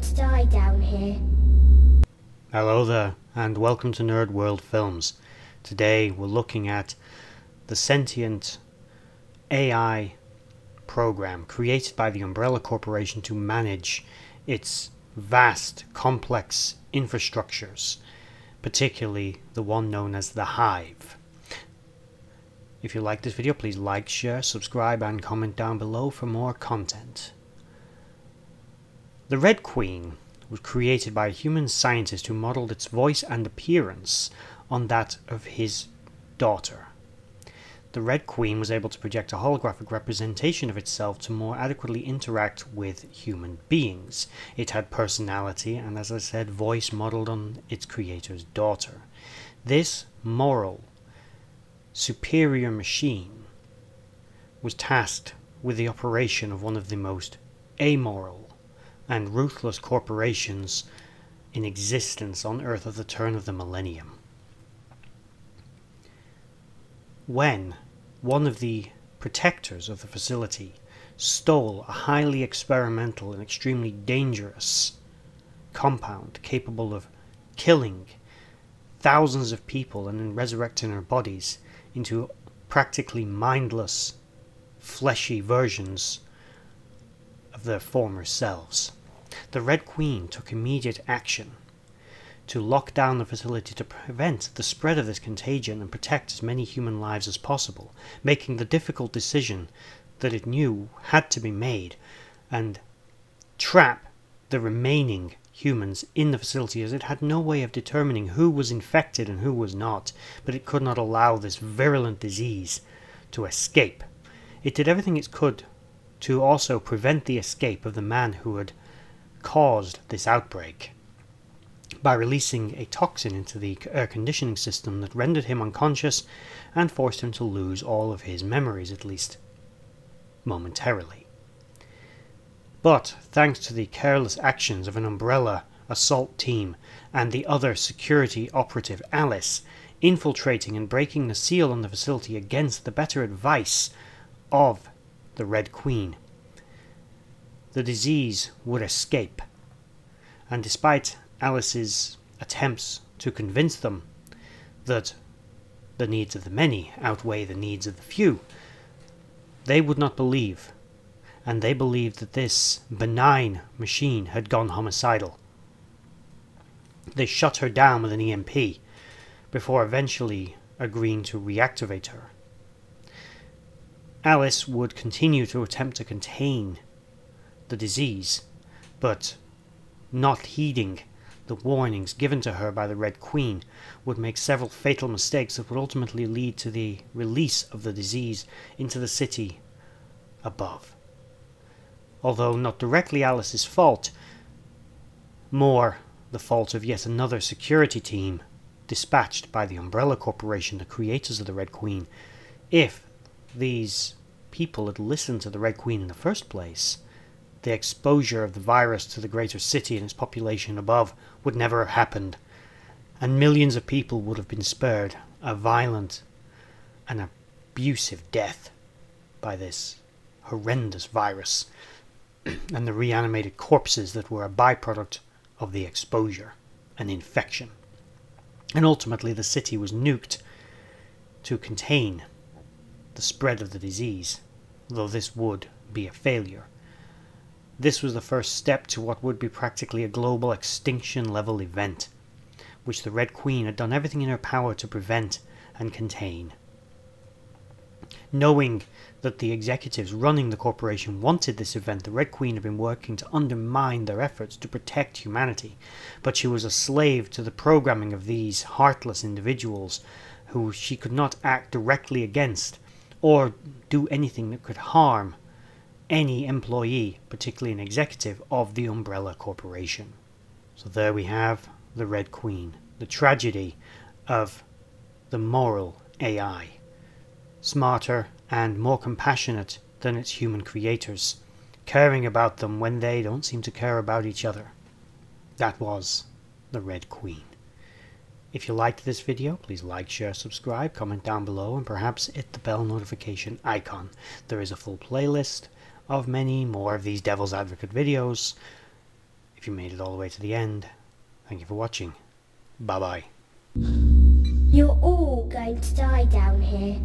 to die down here. Hello there, and welcome to Nerd World Films. Today we're looking at the sentient AI program created by the Umbrella Corporation to manage its vast, complex infrastructures, particularly the one known as the Hive. If you like this video, please like, share, subscribe, and comment down below for more content. The Red Queen was created by a human scientist who modeled its voice and appearance on that of his daughter. The Red Queen was able to project a holographic representation of itself to more adequately interact with human beings. It had personality and, as I said, voice modeled on its creator's daughter. This moral superior machine was tasked with the operation of one of the most amoral and ruthless corporations in existence on Earth at the turn of the millennium. When one of the protectors of the facility stole a highly experimental and extremely dangerous compound capable of killing thousands of people and then resurrecting their bodies into practically mindless, fleshy versions of their former selves. The Red Queen took immediate action to lock down the facility to prevent the spread of this contagion and protect as many human lives as possible, making the difficult decision that it knew had to be made and trap the remaining humans in the facility as it had no way of determining who was infected and who was not, but it could not allow this virulent disease to escape. It did everything it could to also prevent the escape of the man who had caused this outbreak by releasing a toxin into the air conditioning system that rendered him unconscious and forced him to lose all of his memories, at least momentarily. But thanks to the careless actions of an Umbrella assault team and the other security operative Alice, infiltrating and breaking the seal on the facility against the better advice of the Red Queen, the disease would escape. And despite Alice's attempts to convince them that the needs of the many outweigh the needs of the few, they would not believe and they believed that this benign machine had gone homicidal. They shut her down with an EMP before eventually agreeing to reactivate her. Alice would continue to attempt to contain the disease, but not heeding the warnings given to her by the Red Queen, would make several fatal mistakes that would ultimately lead to the release of the disease into the city above although not directly Alice's fault, more the fault of yet another security team dispatched by the Umbrella Corporation, the creators of the Red Queen. If these people had listened to the Red Queen in the first place, the exposure of the virus to the greater city and its population above would never have happened, and millions of people would have been spared a violent and abusive death by this horrendous virus and the reanimated corpses that were a byproduct of the exposure and infection. And ultimately, the city was nuked to contain the spread of the disease, though this would be a failure. This was the first step to what would be practically a global extinction level event, which the Red Queen had done everything in her power to prevent and contain. Knowing that the executives running the corporation wanted this event, the Red Queen had been working to undermine their efforts to protect humanity. But she was a slave to the programming of these heartless individuals who she could not act directly against or do anything that could harm any employee, particularly an executive, of the Umbrella Corporation. So there we have the Red Queen, the tragedy of the moral AI. Smarter and more compassionate than its human creators, caring about them when they don't seem to care about each other. That was the Red Queen. If you liked this video, please like, share, subscribe, comment down below, and perhaps hit the bell notification icon. There is a full playlist of many more of these Devil's Advocate videos. if you made it all the way to the end. Thank you for watching. Bye bye. You're all going to die down here.